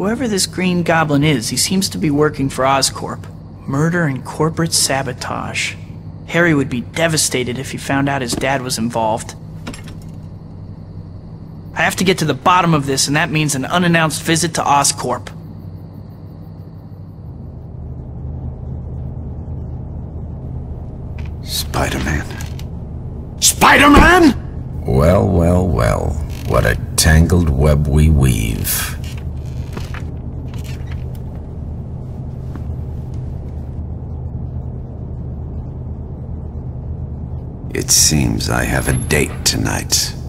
Whoever this Green Goblin is, he seems to be working for Oscorp. Murder and corporate sabotage. Harry would be devastated if he found out his dad was involved. I have to get to the bottom of this, and that means an unannounced visit to Oscorp. Spider-Man. Spider-Man? Well, well, well. What a tangled web we weave. It seems I have a date tonight.